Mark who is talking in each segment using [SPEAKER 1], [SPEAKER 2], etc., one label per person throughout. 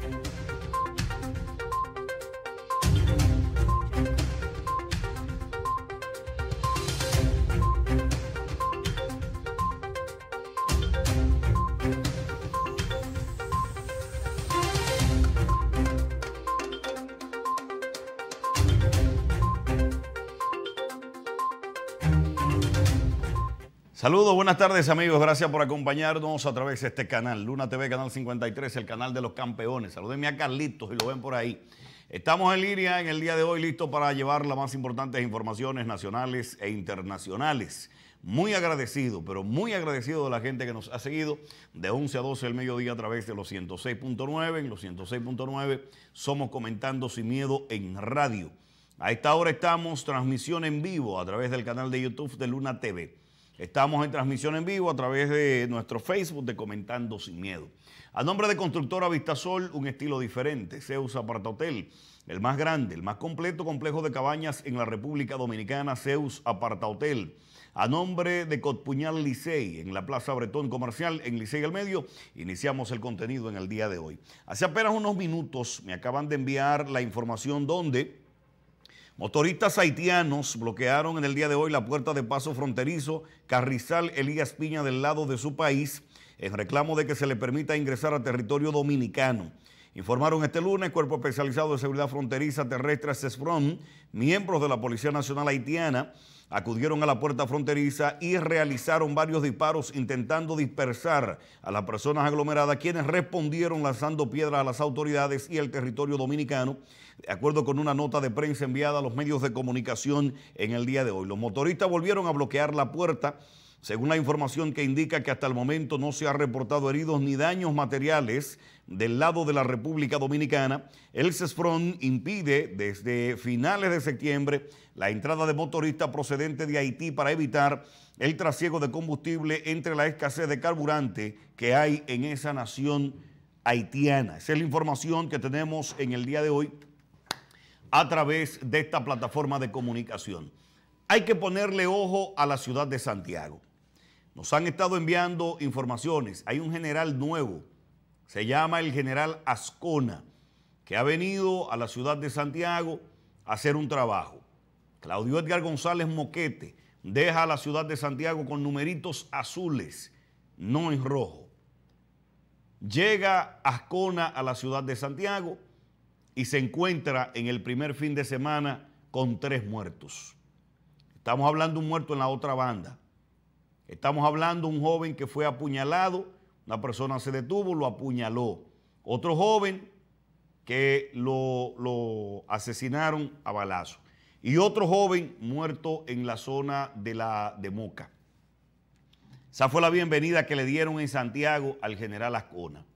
[SPEAKER 1] Thank you. Saludos, buenas tardes amigos, gracias por acompañarnos a través de este canal, Luna TV, Canal 53, el canal de los campeones. Salúdenme a Carlitos y lo ven por ahí. Estamos en línea en el día de hoy listos para llevar las más importantes informaciones nacionales e internacionales. Muy agradecido, pero muy agradecido de la gente que nos ha seguido de 11 a 12 del mediodía a través de los 106.9. En los 106.9 somos comentando sin miedo en radio. A esta hora estamos transmisión en vivo a través del canal de YouTube de Luna TV. Estamos en transmisión en vivo a través de nuestro Facebook de Comentando Sin Miedo. A nombre de Constructora Vistasol, un estilo diferente. Zeus Aparta Hotel, el más grande, el más completo complejo de cabañas en la República Dominicana, Zeus Aparta Hotel. A nombre de Cotpuñal Licey, en la Plaza Bretón Comercial, en Licey al Medio, iniciamos el contenido en el día de hoy. Hace apenas unos minutos me acaban de enviar la información donde Motoristas haitianos bloquearon en el día de hoy la puerta de paso fronterizo Carrizal Elías Piña del lado de su país en reclamo de que se le permita ingresar a territorio dominicano. Informaron este lunes Cuerpo Especializado de Seguridad Fronteriza Terrestre CESFRON, miembros de la Policía Nacional Haitiana, acudieron a la puerta fronteriza y realizaron varios disparos intentando dispersar a las personas aglomeradas, quienes respondieron lanzando piedras a las autoridades y el territorio dominicano, de acuerdo con una nota de prensa enviada a los medios de comunicación en el día de hoy. Los motoristas volvieron a bloquear la puerta según la información que indica que hasta el momento no se ha reportado heridos ni daños materiales del lado de la República Dominicana, el CESFRON impide desde finales de septiembre la entrada de motoristas procedentes de Haití para evitar el trasiego de combustible entre la escasez de carburante que hay en esa nación haitiana. Esa es la información que tenemos en el día de hoy a través de esta plataforma de comunicación. Hay que ponerle ojo a la ciudad de Santiago. Nos han estado enviando informaciones. Hay un general nuevo, se llama el general Ascona, que ha venido a la ciudad de Santiago a hacer un trabajo. Claudio Edgar González Moquete deja a la ciudad de Santiago con numeritos azules, no en rojo. Llega Ascona a la ciudad de Santiago y se encuentra en el primer fin de semana con tres muertos. Estamos hablando de un muerto en la otra banda. Estamos hablando de un joven que fue apuñalado, una persona se detuvo, lo apuñaló. Otro joven que lo, asesinaron a balazo. Y otro joven muerto en la zona de, la, de Moca. Esa fue la bienvenida que le dieron en Santiago al general Ascona,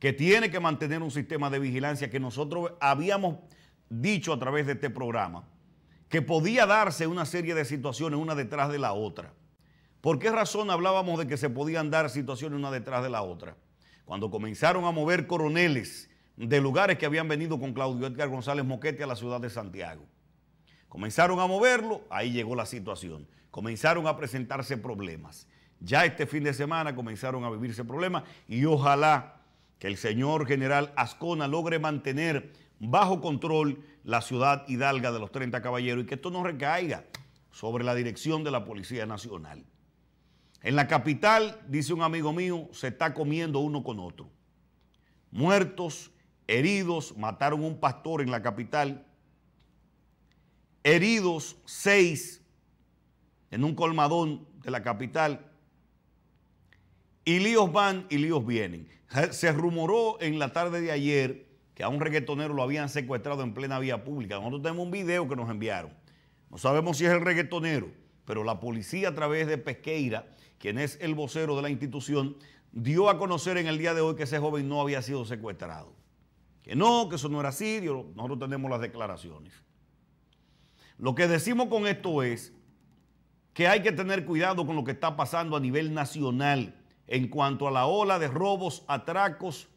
[SPEAKER 1] que tiene que mantener un sistema de vigilancia que nosotros habíamos dicho a través de este programa, que podía darse una serie de situaciones una detrás de la otra. ¿Por qué razón hablábamos de que se podían dar situaciones una detrás de la otra? Cuando comenzaron a mover coroneles de lugares que habían venido con Claudio Edgar González Moquete a la ciudad de Santiago. Comenzaron a moverlo, ahí llegó la situación. Comenzaron a presentarse problemas. Ya este fin de semana comenzaron a vivirse problemas y ojalá que el señor general Ascona logre mantener bajo control la ciudad hidalga de los 30 caballeros y que esto no recaiga sobre la dirección de la Policía Nacional. En la capital, dice un amigo mío, se está comiendo uno con otro. Muertos, heridos, mataron un pastor en la capital. Heridos, seis, en un colmadón de la capital. Y líos van y líos vienen. Se rumoró en la tarde de ayer que a un reggaetonero lo habían secuestrado en plena vía pública. Nosotros tenemos un video que nos enviaron. No sabemos si es el reggaetonero, pero la policía a través de Pesqueira quien es el vocero de la institución, dio a conocer en el día de hoy que ese joven no había sido secuestrado. Que no, que eso no era así, nosotros tenemos las declaraciones. Lo que decimos con esto es que hay que tener cuidado con lo que está pasando a nivel nacional en cuanto a la ola de robos, atracos,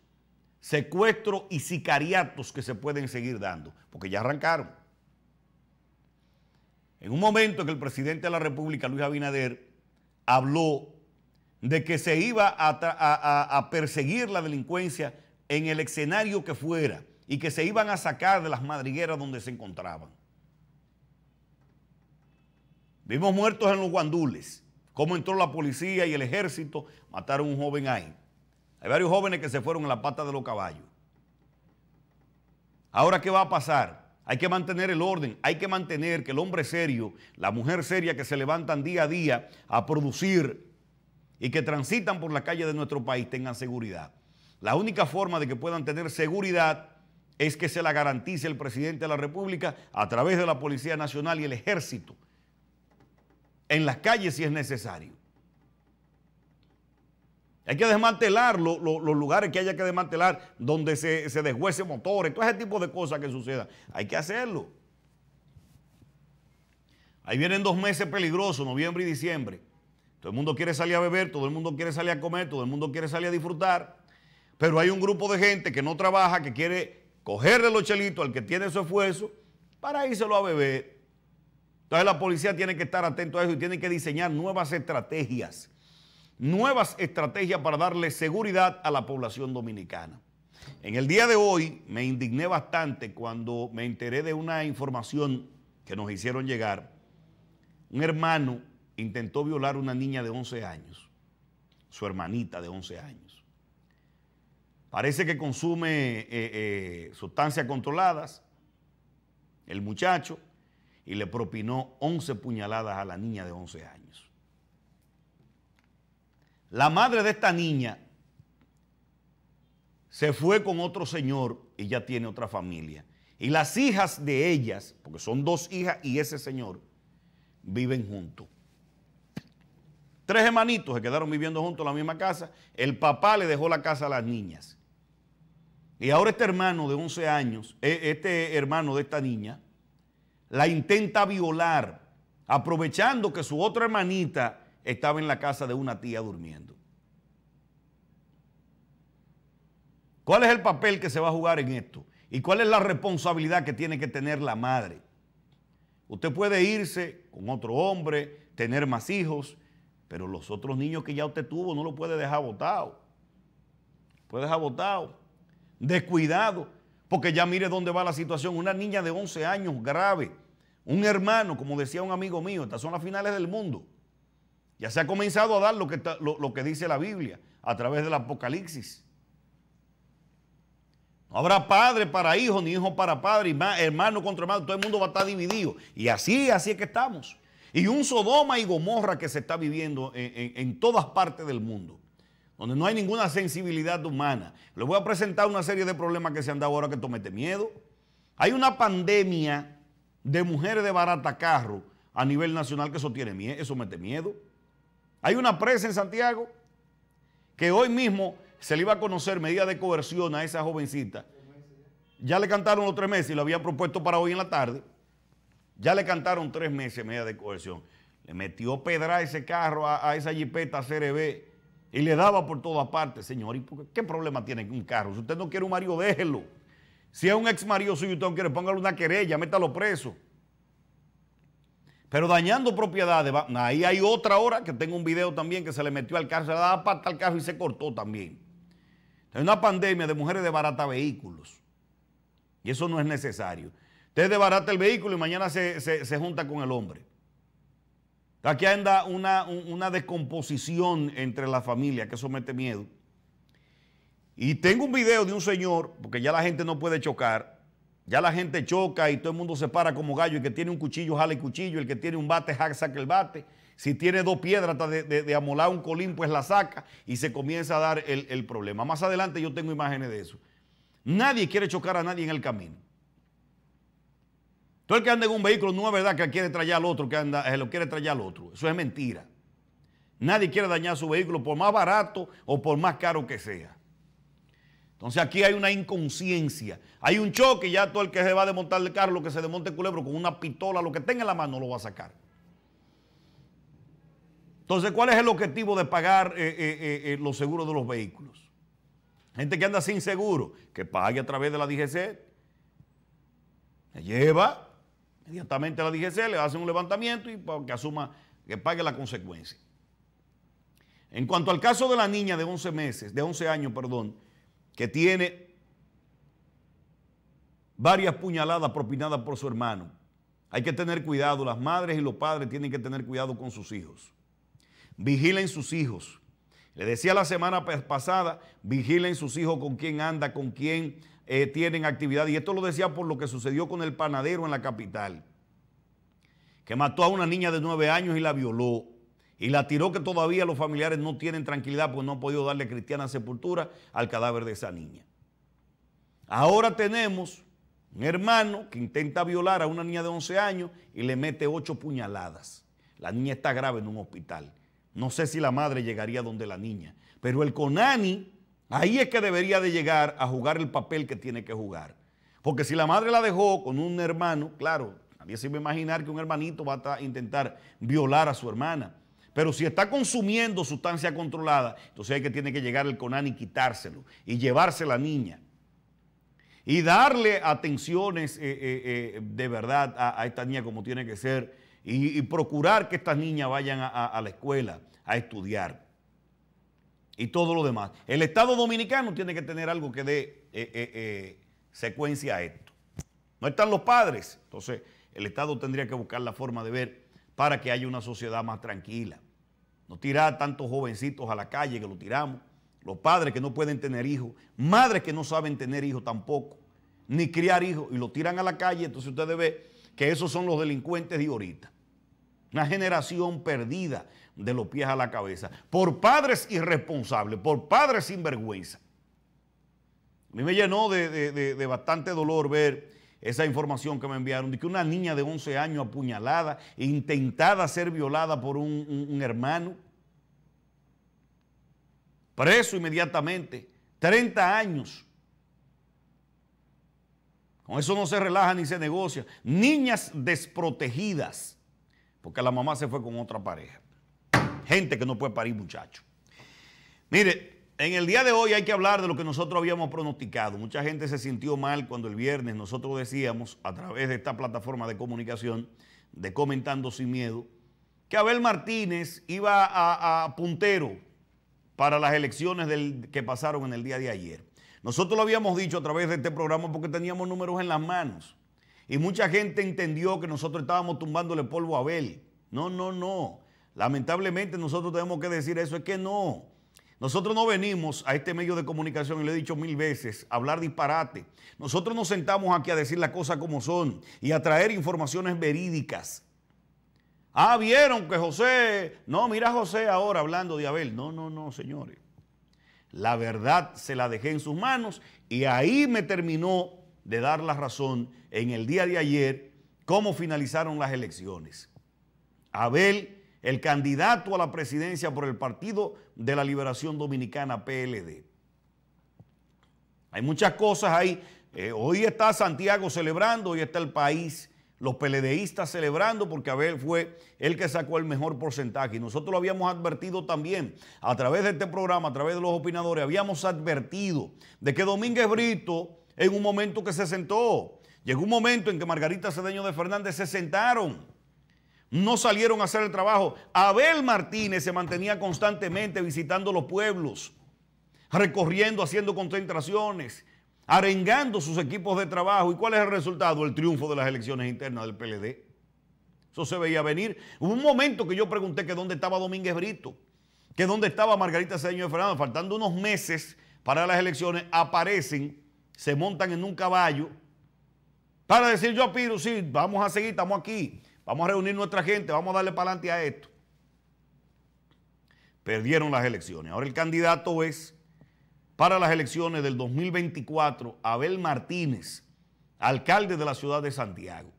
[SPEAKER 1] secuestros y sicariatos que se pueden seguir dando, porque ya arrancaron. En un momento en que el presidente de la República, Luis Abinader, habló de que se iba a, perseguir la delincuencia en el escenario que fuera y que se iban a sacar de las madrigueras donde se encontraban. Vimos muertos en los guandules, cómo entró la policía y el ejército, mataron a un joven ahí. Hay varios jóvenes que se fueron en la pata de los caballos. Ahora, ¿qué va a pasar? Hay que mantener el orden, hay que mantener que el hombre serio, la mujer seria que se levantan día a día a producir y que transitan por la calle de nuestro país tengan seguridad. La única forma de que puedan tener seguridad es que se la garantice el presidente de la República a través de la Policía Nacional y el Ejército en las calles si es necesario. Hay que desmantelar los lugares que haya que desmantelar, donde se, se deshuese motores, todo ese tipo de cosas que sucedan. Hay que hacerlo. Ahí vienen dos meses peligrosos, noviembre y diciembre. Todo el mundo quiere salir a beber, todo el mundo quiere salir a comer, todo el mundo quiere salir a disfrutar. Pero hay un grupo de gente que no trabaja, que quiere cogerle los chelitos al que tiene su esfuerzo para írselo a beber. Entonces la policía tiene que estar atento a eso y tiene que diseñar nuevas estrategias nuevas estrategias para darle seguridad a la población dominicana. En el día de hoy me indigné bastante cuando me enteré de una información que nos hicieron llegar. Un hermano intentó violar a una niña de 11 años, su hermanita de 11 años. Parece que consume eh, eh, sustancias controladas, el muchacho, y le propinó 11 puñaladas a la niña de 11 años. La madre de esta niña se fue con otro señor y ya tiene otra familia. Y las hijas de ellas, porque son dos hijas y ese señor, viven juntos. Tres hermanitos se quedaron viviendo juntos en la misma casa. El papá le dejó la casa a las niñas. Y ahora este hermano de 11 años, e, este hermano de esta niña, la intenta violar, aprovechando que su otra hermanita estaba en la casa de una tía durmiendo. ¿Cuál es el papel que se va a jugar en esto? ¿Y cuál es la responsabilidad que tiene que tener la madre? Usted puede irse con otro hombre, tener más hijos, pero los otros niños que ya usted tuvo no lo puede dejar botado. Puede dejar botado. Descuidado. Porque ya mire dónde va la situación. Una niña de 11 años grave. Un hermano, como decía un amigo mío, estas son las finales del mundo. Ya se ha comenzado a dar lo que, lo, que dice la Biblia a través del Apocalipsis. No habrá padre para hijo, ni hijo para padre, hermano contra hermano, todo el mundo va a estar dividido. Y así, así es que estamos. Y un Sodoma y Gomorra que se está viviendo en, en todas partes del mundo, donde no hay ninguna sensibilidad humana. Les voy a presentar una serie de problemas que se han dado ahora que tomete miedo. Hay una pandemia de mujeres de barata carro a nivel nacional que eso tiene miedo, eso mete miedo. Hay una presa en Santiago que hoy mismo se le iba a conocer medida de coerción a esa jovencita. Ya le cantaron los tres meses y lo habían propuesto para hoy en la tarde. Ya le cantaron tres meses medida de coerción. Le metió pedra a ese carro, a, esa jipeta CRB y le daba por todas partes. Señor, ¿y qué problema tiene un carro? Si usted no quiere un marido, déjelo. Si es un ex marido suyo, usted quiere, póngale una querella, métalo preso. Pero dañando propiedades, ahí hay otra hora que tengo un video también que se le metió al carro, se le daba pata al carro y se cortó también. Hay una pandemia de mujeres de barata vehículos. Y eso no es necesario. Usted desbarata el vehículo y mañana se, junta con el hombre. Aquí anda una, una descomposición entre la familia que eso mete miedo. Y tengo un video de un señor, porque ya la gente no puede chocar, ya la gente choca y todo el mundo se para como gallo. El que tiene un cuchillo jala el cuchillo, el que tiene un bate saca el bate. Si tiene dos piedras de, de, amolar un colín, pues la saca y se comienza a dar el, el, problema. Más adelante yo tengo imágenes de eso. Nadie quiere chocar a nadie en el camino. Todo el que anda en un vehículo no es verdad que quiere traer al otro, que anda, eh, lo quiere traer al otro. Eso es mentira. Nadie quiere dañar su vehículo por más barato o por más caro que sea. Entonces aquí hay una inconsciencia. Hay un choque y ya todo el que se va a desmontar el carro, lo que se desmonte el culebro con una pistola, lo que tenga en la mano, lo va a sacar. Entonces, ¿cuál es el objetivo de pagar eh, eh, eh, los seguros de los vehículos? Gente que anda sin seguro, que pague a través de la DGC. Se lleva inmediatamente a la DGC, le hacen un levantamiento y que asuma, que pague la consecuencia. En cuanto al caso de la niña de 11 meses, de 11 años, perdón, que tiene varias puñaladas propinadas por su hermano. Hay que tener cuidado, las madres y los padres tienen que tener cuidado con sus hijos. Vigilen sus hijos. Le decía la semana pasada, vigilen sus hijos con quién anda, con quién eh, tienen actividad. Y esto lo decía por lo que sucedió con el panadero en la capital, que mató a una niña de nueve años y la violó. Y la tiró que todavía los familiares no tienen tranquilidad porque no han podido darle cristiana sepultura al cadáver de esa niña. Ahora tenemos un hermano que intenta violar a una niña de 11 años y le mete ocho puñaladas. La niña está grave en un hospital. No sé si la madre llegaría donde la niña, pero el Conani, ahí es que debería de llegar a jugar el papel que tiene que jugar. Porque si la madre la dejó con un hermano, claro, nadie se va a imaginar que un hermanito va a intentar violar a su hermana. Pero si está consumiendo sustancia controlada, entonces hay que tiene que llegar el Conani y quitárselo y llevarse la niña. Y darle atenciones eh, eh, eh, de verdad a esta niña como tiene que ser y, procurar que estas niñas vayan a, la escuela a estudiar y todo lo demás. El Estado Dominicano tiene que tener algo que dé secuencia a esto. No están los padres, entonces el Estado tendría que buscar la forma de ver para que haya una sociedad más tranquila. No tirar tantos jovencitos a la calle que lo tiramos, los padres que no pueden tener hijos, madres que no saben tener hijos tampoco, ni criar hijos y lo tiran a la calle, entonces ustedes ven que esos son los delincuentes de ahorita. Una generación perdida de los pies a la cabeza. Por padres irresponsables, por padres sin vergüenza. A mí me llenó de, bastante dolor ver esa información que me enviaron de que una niña de 11 años apuñalada, intentada ser violada por un, hermano, preso inmediatamente, 30 años. Con eso no se relaja ni se negocia. Niñas desprotegidas porque la mamá se fue con otra pareja. Gente que no puede parir muchachos. Mire, en el día de hoy hay que hablar de lo que nosotros habíamos pronosticado. Mucha gente se sintió mal cuando el viernes nosotros decíamos a través de esta plataforma de comunicación, de Comentando Sin Miedo, que Abel Martínez iba a, puntero para las elecciones que pasaron en el día de ayer. Nosotros lo habíamos dicho a través de este programa porque teníamos números en las manos. Y mucha gente entendió que nosotros estábamos tumbándole polvo a Abel. No, no, no. Lamentablemente nosotros tenemos que decir eso, es que no. Nosotros no venimos a este medio de comunicación, y lo he dicho mil veces, a hablar disparate. Nosotros nos sentamos aquí a decir las cosas como son y a traer informaciones verídicas. Ah, vieron que José, no, mira a José ahora hablando de Abel. No, no, no, señores. La verdad se la dejé en sus manos y ahí me terminó de dar la razón en el día de ayer cómo finalizaron las elecciones. Abel, el candidato a la presidencia por el Partido de la Liberación Dominicana, PLD. Hay muchas cosas ahí. Eh, hoy está Santiago celebrando, hoy está el país, los PLDistas celebrando porque Abel fue el que sacó el mejor porcentaje. Y nosotros lo habíamos advertido también a través de este programa, a través de los opinadores, habíamos advertido de que Domínguez Brito en un momento que se sentó. Llegó un momento en que Margarita Cedeño de Fernández se sentaron. No salieron a hacer el trabajo. Abel Martínez se mantenía constantemente visitando los pueblos, recorriendo, haciendo concentraciones, arengando sus equipos de trabajo. ¿Y cuál es el resultado? El triunfo de las elecciones internas del PLD. Eso se veía venir. Hubo un momento que yo pregunté que dónde estaba Domínguez Brito, que dónde estaba Margarita de Fernández. Faltando unos meses para las elecciones, aparecen se montan en un caballo para decir yo pido, sí, vamos a seguir, estamos aquí, vamos a reunir nuestra gente, vamos a darle para adelante a esto. Perdieron las elecciones. Ahora el candidato es para las elecciones del 2024, Abel Martínez, alcalde de la ciudad de Santiago.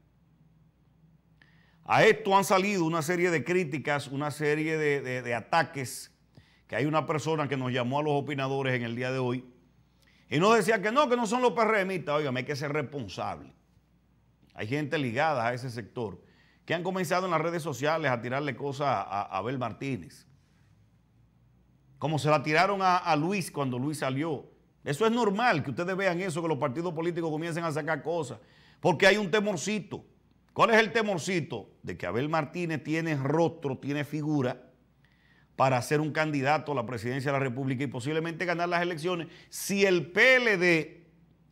[SPEAKER 1] A esto han salido una serie de críticas, una serie de, ataques, que hay una persona que nos llamó a los opinadores en el día de hoy, y no decía que no, que no son los PRMistas. Oigan, hay que ser responsable. Hay gente ligada a ese sector que han comenzado en las redes sociales a tirarle cosas a, Abel Martínez. Como se la tiraron a, Luis cuando Luis salió. Eso es normal que ustedes vean eso, que los partidos políticos comiencen a sacar cosas. Porque hay un temorcito. ¿Cuál es el temorcito? De que Abel Martínez tiene rostro, tiene figura, para ser un candidato a la presidencia de la República y posiblemente ganar las elecciones si el PLD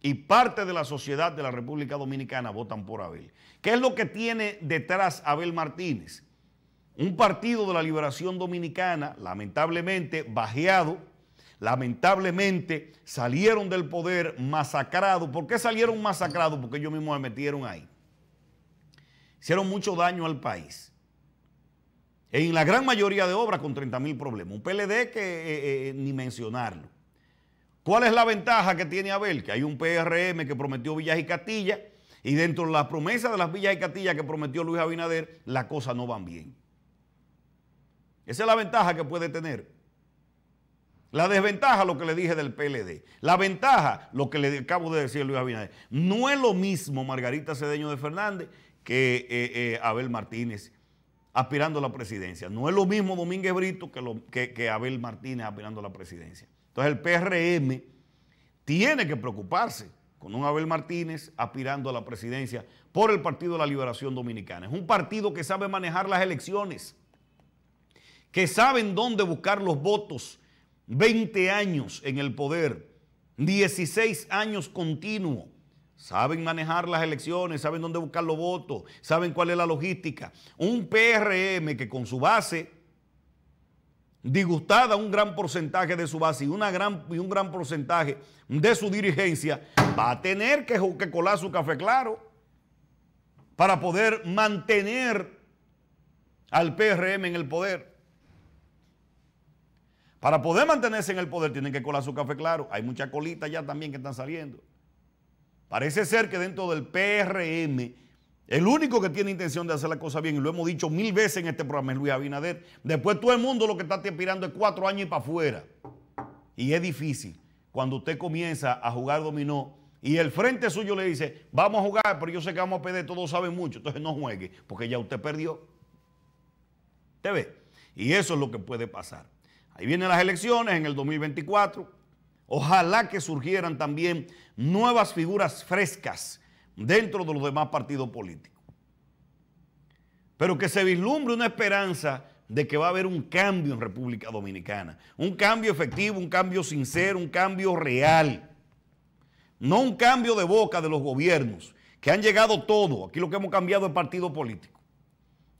[SPEAKER 1] y parte de la sociedad de la República Dominicana votan por Abel. ¿Qué es lo que tiene detrás Abel Martínez? Un partido de la liberación dominicana, lamentablemente bajeado, lamentablemente salieron del poder masacrados. ¿Por qué salieron masacrados? Porque ellos mismos se metieron ahí. Hicieron mucho daño al país. En la gran mayoría de obras con 30 mil problemas. Un PLD que eh, eh, ni mencionarlo. ¿Cuál es la ventaja que tiene Abel? Que hay un PRM que prometió Villas y Castilla y dentro de las promesas de las Villas y Castilla que prometió Luis Abinader, las cosas no van bien. Esa es la ventaja que puede tener. La desventaja, lo que le dije del PLD. La ventaja, lo que le acabo de decir a Luis Abinader. No es lo mismo Margarita Cedeño de Fernández que eh, eh, Abel Martínez aspirando a la presidencia. No es lo mismo Domínguez Brito que, que Abel Martínez aspirando a la presidencia. Entonces el PRM tiene que preocuparse con un Abel Martínez aspirando a la presidencia por el Partido de la Liberación Dominicana. Es un partido que sabe manejar las elecciones que saben dónde buscar los votos, 20 años en el poder, 16 años continuos, saben manejar las elecciones, saben dónde buscar los votos, saben cuál es la logística. Un PRM que con su base disgustada un gran porcentaje de su base y, una gran, y un gran porcentaje de su dirigencia, va a tener que, que colar su café claro para poder mantener al PRM en el poder. Para poder mantenerse en el poder tienen que colar su café claro. Hay muchas colitas ya también que están saliendo. Parece ser que dentro del PRM, el único que tiene intención de hacer la cosa bien, y lo hemos dicho mil veces en este programa, es Luis Abinader. Después todo el mundo lo que está aspirando es cuatro años y para afuera. Y es difícil cuando usted comienza a jugar dominó y el frente suyo le dice, vamos a jugar, pero yo sé que vamos a perder, todos saben mucho, entonces no juegue, porque ya usted perdió. ¿Te ve? Y eso es lo que puede pasar. Ahí vienen las elecciones en el 2024. Ojalá que surgieran también nuevas figuras frescas dentro de los demás partidos políticos. Pero que se vislumbre una esperanza de que va a haber un cambio en República Dominicana. Un cambio efectivo, un cambio sincero, un cambio real. No un cambio de boca de los gobiernos, que han llegado todo. Aquí lo que hemos cambiado es partido político.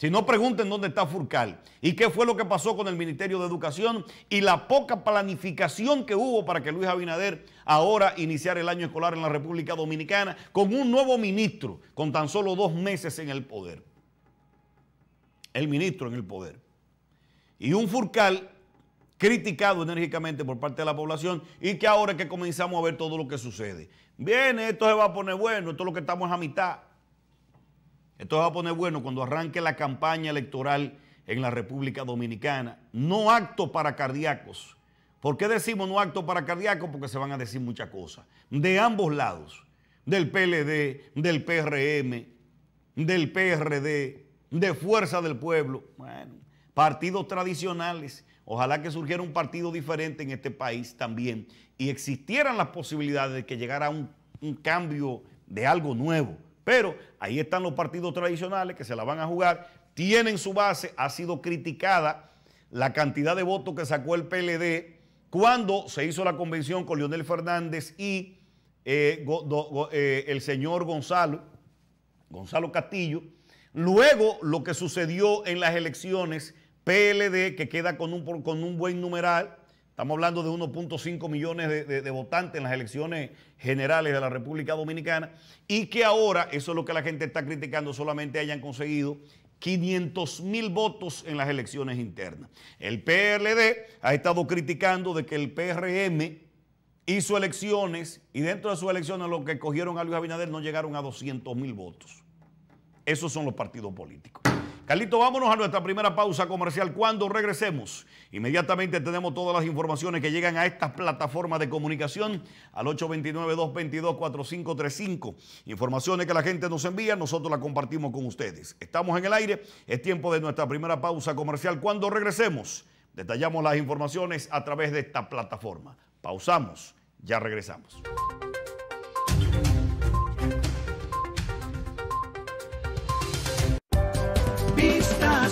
[SPEAKER 1] Si no, pregunten dónde está Furcal y qué fue lo que pasó con el Ministerio de Educación y la poca planificación que hubo para que Luis Abinader ahora iniciara el año escolar en la República Dominicana con un nuevo ministro con tan solo dos meses en el poder. El ministro en el poder. Y un Furcal criticado enérgicamente por parte de la población y que ahora es que comenzamos a ver todo lo que sucede. Viene, esto se va a poner bueno, esto es lo que estamos a mitad. Esto va a poner bueno cuando arranque la campaña electoral en la República Dominicana. No acto para cardíacos. ¿Por qué decimos no acto para cardíacos? Porque se van a decir muchas cosas. De ambos lados. Del PLD, del PRM, del PRD, de Fuerza del Pueblo. Bueno, partidos tradicionales. Ojalá que surgiera un partido diferente en este país también y existieran las posibilidades de que llegara un, un cambio de algo nuevo pero ahí están los partidos tradicionales que se la van a jugar, tienen su base, ha sido criticada la cantidad de votos que sacó el PLD cuando se hizo la convención con Leonel Fernández y eh, eh, el señor Gonzalo, Gonzalo Castillo. Luego lo que sucedió en las elecciones PLD, que queda con un, con un buen numeral, Estamos hablando de 1.5 millones de, votantes en las elecciones generales de la República Dominicana y que ahora, eso es lo que la gente está criticando, solamente hayan conseguido 500 mil votos en las elecciones internas. El PRD ha estado criticando de que el PRM hizo elecciones y dentro de sus elecciones los que cogieron a Luis Abinader no llegaron a 200 mil votos. Esos son los partidos políticos. Carlito, vámonos a nuestra primera pausa comercial. Cuando regresemos, inmediatamente tenemos todas las informaciones que llegan a estas plataformas de comunicación al 829-222-4535. Informaciones que la gente nos envía, nosotros las compartimos con ustedes. Estamos en el aire, es tiempo de nuestra primera pausa comercial. Cuando regresemos, detallamos las informaciones a través de esta plataforma. Pausamos, ya regresamos. más.